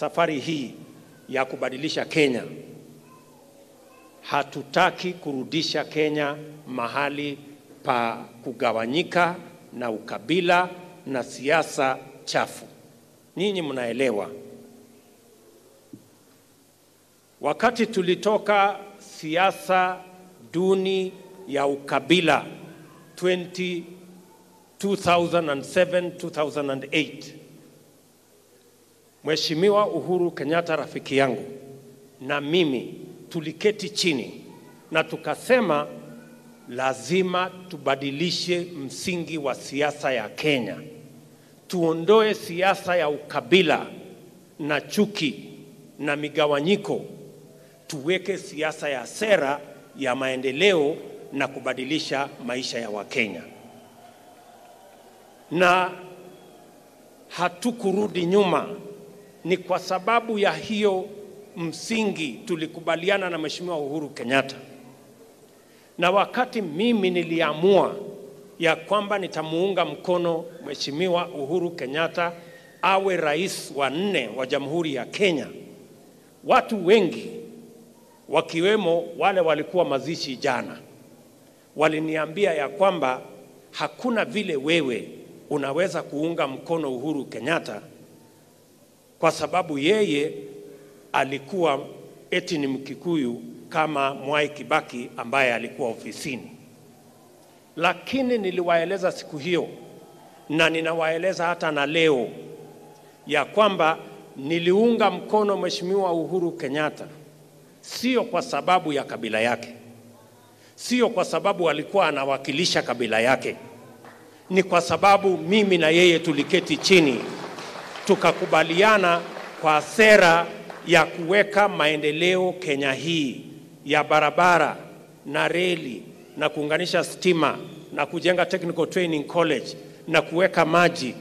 safari hii ya kubadilisha Kenya, hatutaki kurudisha Kenya mahali pa kugawanyika na ukabila na siasa chafu. Nyinyi mnaelewa, wakati tulitoka siasa duni ya ukabila 20, 2007 2008 Mheshimiwa Uhuru Kenyatta rafiki yangu na mimi tuliketi chini na tukasema lazima tubadilishe msingi wa siasa ya Kenya, tuondoe siasa ya ukabila na chuki na migawanyiko, tuweke siasa ya sera ya maendeleo na kubadilisha maisha ya Wakenya, na hatukurudi nyuma. Ni kwa sababu ya hiyo msingi tulikubaliana na Mheshimiwa Uhuru Kenyatta, na wakati mimi niliamua ya kwamba nitamuunga mkono Mheshimiwa Uhuru Kenyatta awe rais wa nne wa Jamhuri ya Kenya, watu wengi wakiwemo wale walikuwa mazishi jana waliniambia ya kwamba hakuna vile wewe unaweza kuunga mkono Uhuru Kenyatta kwa sababu yeye alikuwa eti ni Mkikuyu kama Mwai Kibaki ambaye alikuwa ofisini. Lakini niliwaeleza siku hiyo na ninawaeleza hata na leo ya kwamba niliunga mkono Mheshimiwa Uhuru Kenyatta sio kwa sababu ya kabila yake, sio kwa sababu alikuwa anawakilisha kabila yake, ni kwa sababu mimi na yeye tuliketi chini tukakubaliana kwa sera ya kuweka maendeleo Kenya hii ya barabara na reli na kuunganisha stima na kujenga technical training college na kuweka maji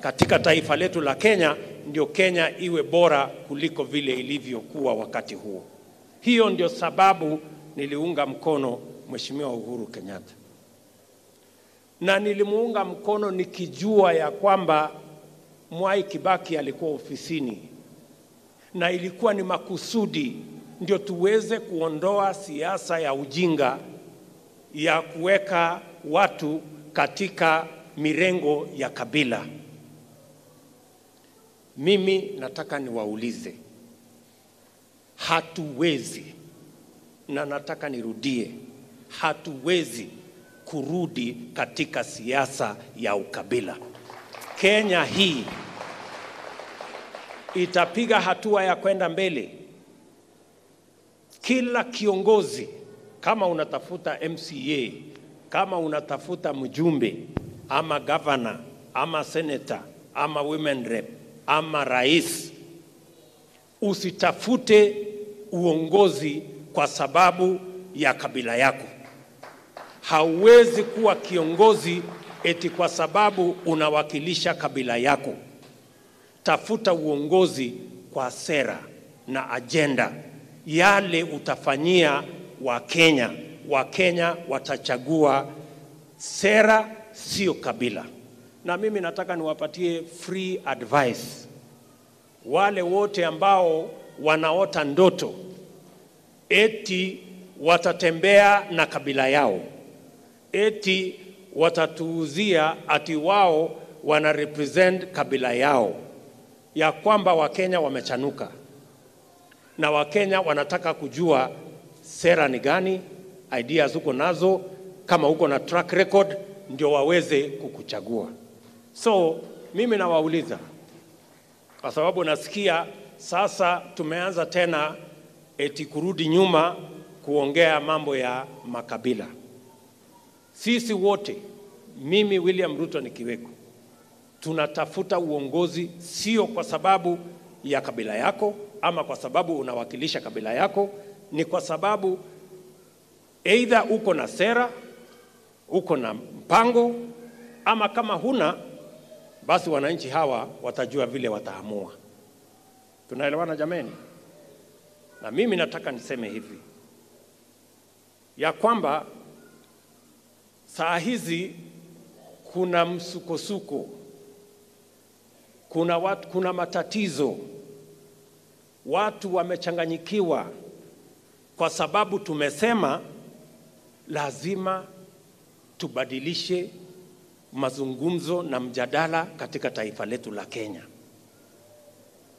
katika taifa letu la Kenya, ndio Kenya iwe bora kuliko vile ilivyokuwa wakati huo. Hiyo ndio sababu niliunga mkono Mheshimiwa Uhuru Kenyatta, na nilimuunga mkono nikijua ya kwamba Mwai Kibaki alikuwa ofisini na ilikuwa ni makusudi ndio tuweze kuondoa siasa ya ujinga ya kuweka watu katika mirengo ya kabila. Mimi nataka niwaulize, hatuwezi na nataka nirudie, hatuwezi kurudi katika siasa ya ukabila. Kenya hii itapiga hatua ya kwenda mbele. Kila kiongozi, kama unatafuta MCA, kama unatafuta mjumbe ama gavana ama senator ama women rep ama rais, usitafute uongozi kwa sababu ya kabila yako. Hauwezi kuwa kiongozi eti kwa sababu unawakilisha kabila yako. Tafuta uongozi kwa sera na ajenda, yale utafanyia Wakenya. Wakenya watachagua sera, sio kabila. Na mimi nataka niwapatie free advice wale wote ambao wanaota ndoto eti watatembea na kabila yao, eti watatuuzia ati wao wana represent kabila yao, ya kwamba Wakenya wamechanuka na Wakenya wanataka kujua sera ni gani, ideas uko nazo, kama uko na track record ndio waweze kukuchagua. So mimi nawauliza, kwa sababu nasikia sasa tumeanza tena eti kurudi nyuma kuongea mambo ya makabila. Sisi wote, mimi William Ruto nikiweko, tunatafuta uongozi sio kwa sababu ya kabila yako ama kwa sababu unawakilisha kabila yako, ni kwa sababu aidha uko na sera, uko na mpango, ama kama huna, basi wananchi hawa watajua vile wataamua. Tunaelewana jameni? Na mimi nataka niseme hivi ya kwamba saa hizi kuna msukosuko, kuna, watu, kuna matatizo. Watu wamechanganyikiwa. Kwa sababu tumesema lazima tubadilishe mazungumzo na mjadala katika taifa letu la Kenya.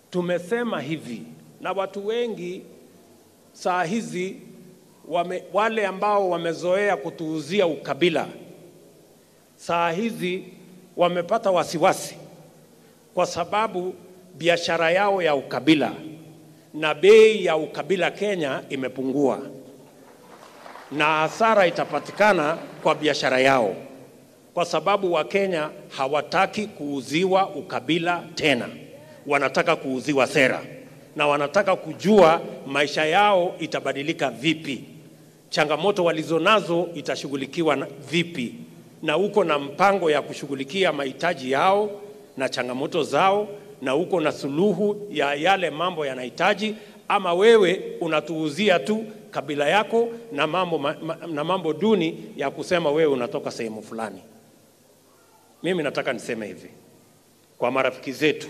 Tumesema hivi na watu wengi saa hizi wame, wale ambao wamezoea kutuuzia ukabila saa hizi wamepata wasiwasi kwa sababu biashara yao ya ukabila na bei ya ukabila Kenya imepungua. Na hasara itapatikana kwa biashara yao, kwa sababu Wakenya hawataki kuuziwa ukabila tena, wanataka kuuziwa sera na wanataka kujua maisha yao itabadilika vipi, changamoto walizonazo itashughulikiwa vipi, na uko na mpango ya kushughulikia mahitaji yao na changamoto zao, na uko na suluhu ya yale mambo yanahitaji, ama wewe unatuuzia tu kabila yako na mambo, ma, na mambo duni ya kusema wewe unatoka sehemu fulani. Mimi nataka niseme hivi kwa marafiki zetu,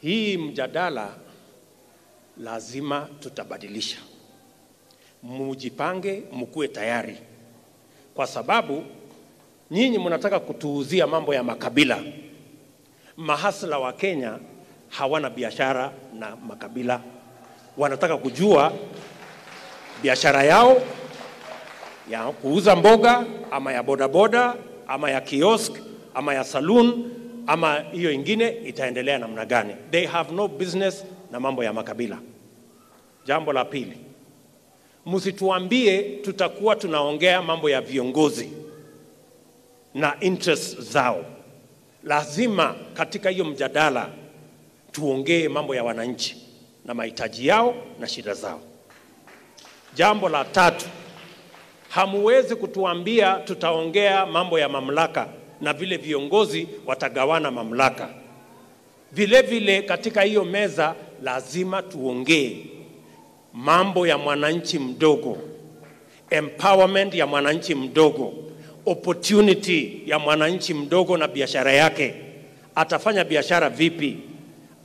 hii mjadala lazima tutabadilisha. Mujipange, mkuwe tayari, kwa sababu nyinyi mnataka kutuuzia mambo ya makabila. Mahasla wa Kenya hawana biashara na makabila, wanataka kujua biashara yao ya kuuza mboga ama ya bodaboda ama ya kiosk ama ya saloon ama hiyo ingine itaendelea namna gani. They have no business na mambo ya makabila. Jambo la pili, msituambie tutakuwa tunaongea mambo ya viongozi na interest zao. Lazima katika hiyo mjadala tuongee mambo ya wananchi na mahitaji yao na shida zao. Jambo la tatu, hamuwezi kutuambia tutaongea mambo ya mamlaka na vile viongozi watagawana mamlaka. Vile vile katika hiyo meza lazima tuongee mambo ya mwananchi mdogo, empowerment ya mwananchi mdogo, opportunity ya mwananchi mdogo na biashara yake. Atafanya biashara vipi?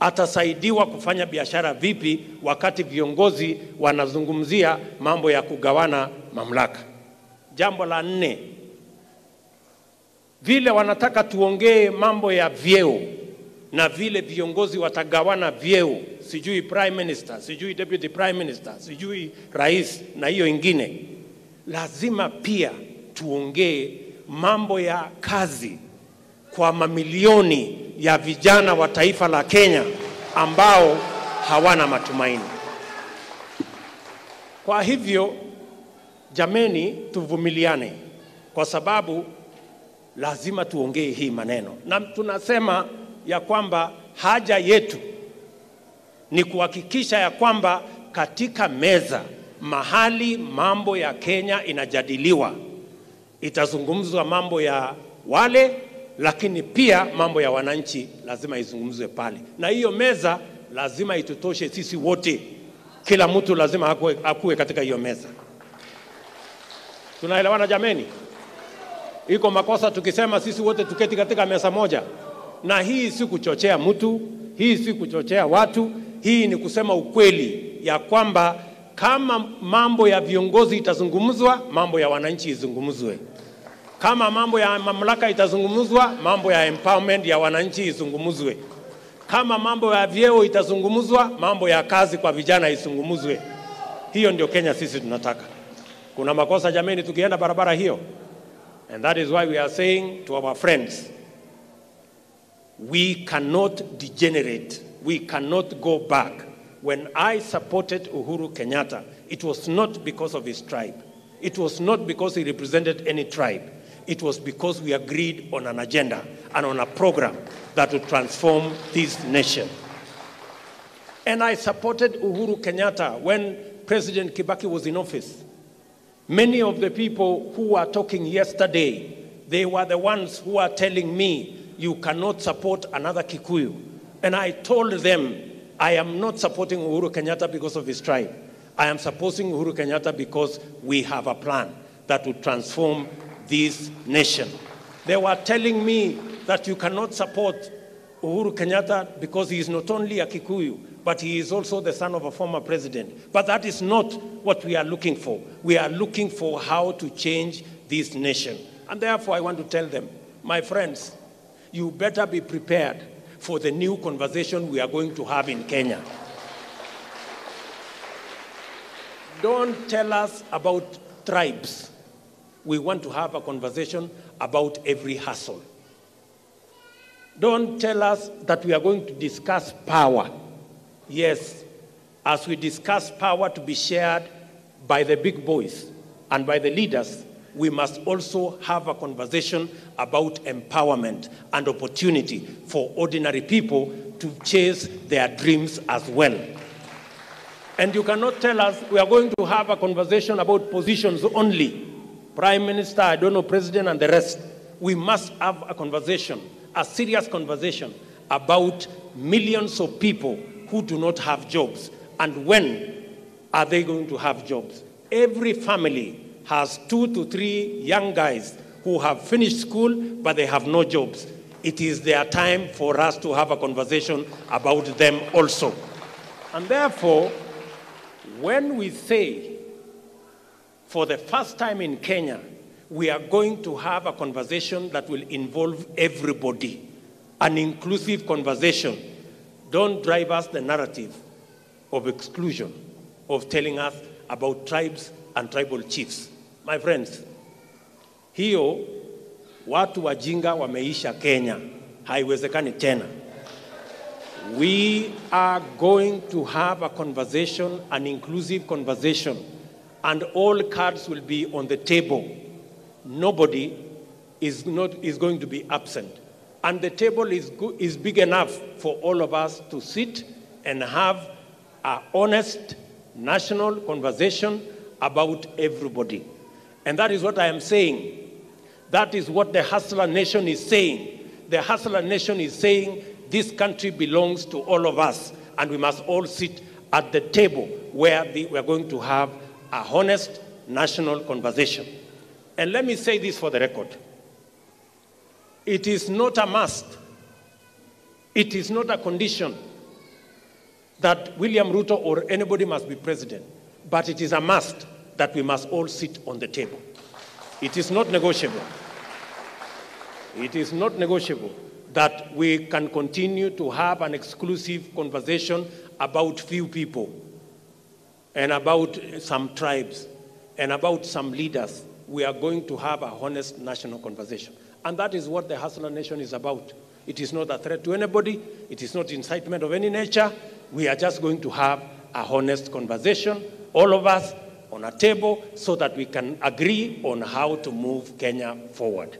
Atasaidiwa kufanya biashara vipi wakati viongozi wanazungumzia mambo ya kugawana mamlaka? Jambo la nne, vile wanataka tuongee mambo ya vyeo na vile viongozi watagawana vyeo, sijui prime minister, sijui deputy prime minister, sijui rais na hiyo ingine. Lazima pia tuongee mambo ya kazi kwa mamilioni ya vijana wa taifa la Kenya ambao hawana matumaini. Kwa hivyo, jameni, tuvumiliane kwa sababu lazima tuongee hii maneno, na tunasema ya kwamba haja yetu ni kuhakikisha ya kwamba katika meza mahali mambo ya Kenya inajadiliwa itazungumzwa mambo ya wale, lakini pia mambo ya wananchi lazima izungumzwe pale, na hiyo meza lazima itutoshe sisi wote. Kila mtu lazima akuwe, akuwe katika hiyo meza. Tunaelewana jameni? Iko makosa tukisema sisi wote tuketi katika meza moja, na hii si kuchochea mtu, hii si kuchochea watu, hii ni kusema ukweli ya kwamba kama mambo ya viongozi itazungumzwa, mambo ya wananchi izungumzwe. Kama mambo ya mamlaka itazungumzwa, mambo ya empowerment ya wananchi izungumzwe. Kama mambo ya vyeo itazungumzwa, mambo ya kazi kwa vijana izungumzwe. Hiyo ndio Kenya sisi tunataka. Kuna makosa jameni, tukienda barabara hiyo? And that is why we are saying to our friends, we cannot degenerate. We cannot go back. When I supported Uhuru Kenyatta, it was not because of his tribe. It was not because he represented any tribe. It was because we agreed on an agenda and on a program that would transform this nation. And I supported Uhuru Kenyatta when President Kibaki was in office. Many of the people who were talking yesterday, they were the ones who are telling me, you cannot support another Kikuyu. And I told them, I am not supporting Uhuru Kenyatta because of his tribe. I am supporting Uhuru Kenyatta because we have a plan that will transform this nation. They were telling me that you cannot support Uhuru Kenyatta because he is not only a Kikuyu, but he is also the son of a former president. But that is not what we are looking for. We are looking for how to change this nation. And therefore, I want to tell them, my friends, you better be prepared for the new conversation we are going to have in Kenya. Don't tell us about tribes. We want to have a conversation about every hustle. Don't tell us that we are going to discuss power. Yes, as we discuss power to be shared by the big boys and by the leaders, we must also have a conversation about empowerment and opportunity for ordinary people to chase their dreams as well. And you cannot tell us we are going to have a conversation about positions only. Prime Minister, I don't know, President, and the rest. We must have a conversation, a serious conversation about millions of people who do not have jobs. And when are they going to have jobs? Every family has two to three young guys who have finished school but they have no jobs. It is their time for us to have a conversation about them also. And therefore, when we say for the first time in Kenya, we are going to have a conversation that will involve everybody, an inclusive conversation. Don't drive us the narrative of exclusion, of telling us about tribes and tribal chiefs. My friends, hiyo watu wajinga wameisha Kenya, haiwezekani tena. We are going to have a conversation, an inclusive conversation, and all cards will be on the table. Nobody is, not, is going to be absent. And the table is, go- is big enough for all of us to sit and have an honest national conversation about everybody. And that is what I am saying. That is what the Hustler Nation is saying. The Hustler Nation is saying this country belongs to all of us, and we must all sit at the table where the, we are going to have a honest national conversation. And let me say this for the record it is not a must, it is not a condition that William Ruto or anybody must be president, but it is a must that we must all sit on the table. It is not negotiable. It is not negotiable that we can continue to have an exclusive conversation about few people and about some tribes and about some leaders. We are going to have a honest national conversation. And that is what the Hustler Nation is about. It is not a threat to anybody, it is not incitement of any nature. We are just going to have a honest conversation, all of us on a table, so that we can agree on how to move Kenya forward.